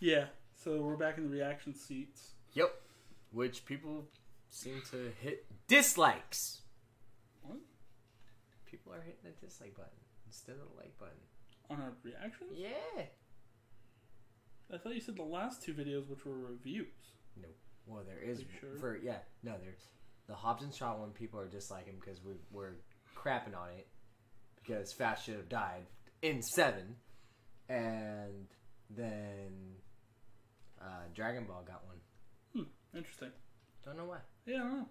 yeah. So we're back in the reaction seats. Yep. Which people seem to hit dislikes. What? People are hitting the dislike button instead of the like button. On our reactions? Yeah. I thought you said the last two videos, which were reviews. No. Well, there is Are you sure? for yeah. No, there's the Hobbs and Shaw one. People are disliking because we we're crapping on it because Fast should have died in seven, and then uh, Dragon Ball got one. Hmm. Interesting. Don't know why. Yeah, I don't know.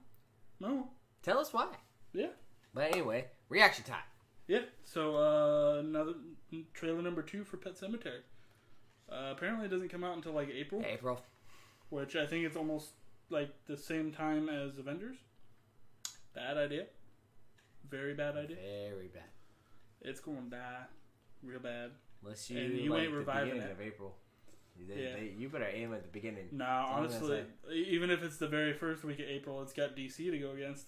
No. Tell us why. Yeah. But anyway, reaction time. Yeah. So uh, another trailer number two for Pet Sematary. Uh, apparently, it doesn't come out until like April, April. which I think it's almost like the same time as Avengers. Bad idea. Very bad idea. Very bad. It's going to die, real bad. Unless you, And you like ain't the reviving beginning it. of April. They, Yeah. they, you better aim at the beginning. Nah, all honestly, even if it's the very first week of April, it's got DC to go against.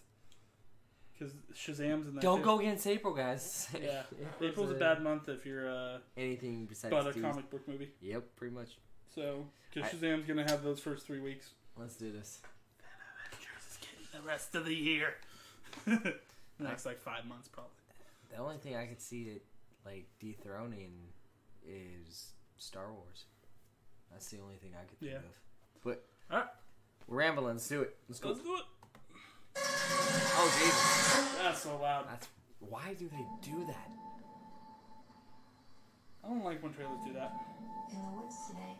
Because Shazam's in that. Don't too. go against April, guys. Yeah, April's a bad month if you're uh, anything besides about a these- comic book movie. Yep, pretty much. So, because I- Shazam's gonna have those first three weeks. Let's do this. Avengers is getting the rest of the year. Next like five months probably. The only thing I could see it like dethroning is Star Wars. That's the only thing I could think Yeah. of. But Alright. we're rambling. Let's do it. Let's go. Let's do it. Oh Jesus! That's so loud. That's why do they do that? I don't like when trailers do that. In the woods today,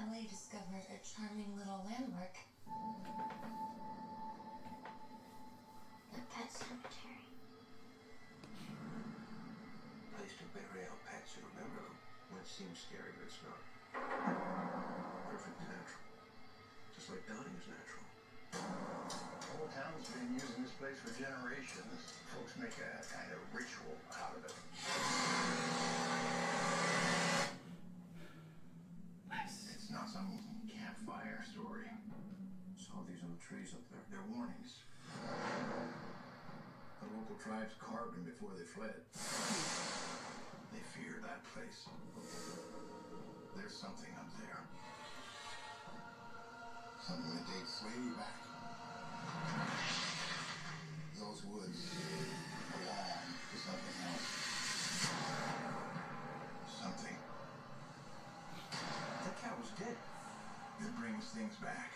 Ellie discovered a charming little landmark. The pet cemetery. place to bury our pets and remember them when it seems scary, but it's not. Perfectly natural. Just like dying is natural. The whole town's been using this place for generations. Folks make a kind of ritual out of it. It's not some campfire story. Saw these on the trees up there. They're warnings. The local tribes carved them before they fled. They fear that place. There's something up there. Something that dates way back. Those woods belong to something else. Something That cat was dead. that brings things back.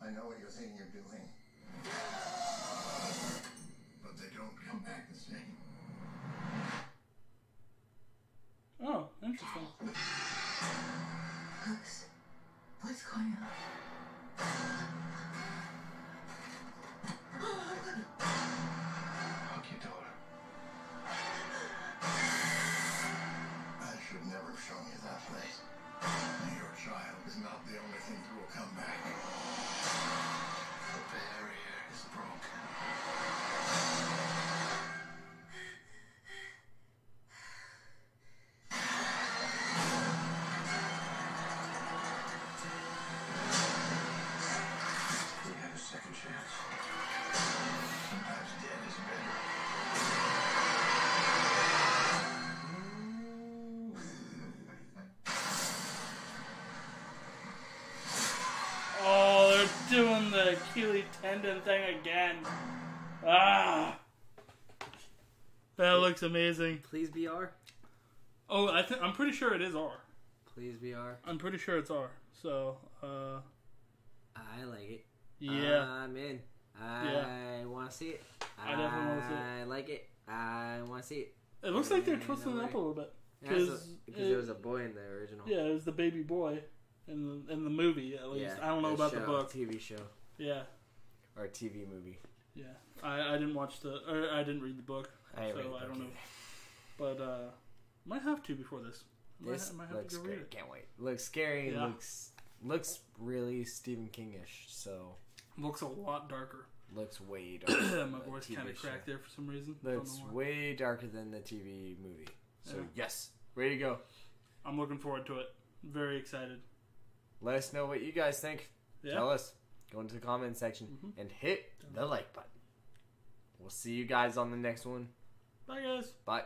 I know what you're thinking of doing. But they don't come back the same. Oh, interesting. Alex, what's going on? Doing the Achilles tendon thing again. Ah, that looks amazing. Please be R. Oh, I think I'm pretty sure it is R. Please be R. I'm pretty sure it's R. So, uh, I like it. yeah. I'm in. I want to see it. I definitely wanna see it. I like it. I want to see it. it looks like they're twisting it up a little bit. Yeah, so- because there was a boy in the original. Yeah, it was the baby boy in the in the movie at least. Yeah, I don't know about the book. TV show Yeah, or TV movie. yeah. I, I didn't watch the or I didn't read the book, I so the I don't know. But uh, might have to before this. Might, This ha- might have looks to go scary. read it. Can't wait. Looks scary. Yeah. Looks looks really Stephen Kingish. So Looks a lot darker. looks way darker. My voice kind of cracked there for some reason. Looks way darker than the TV movie. So Yeah. yes, ready to go. I'm looking forward to it. Very excited. Let us know what you guys think. Yeah. Tell us. go into the comment section Mhm. and hit the like button. We'll see you guys on the next one. Bye, guys. Bye.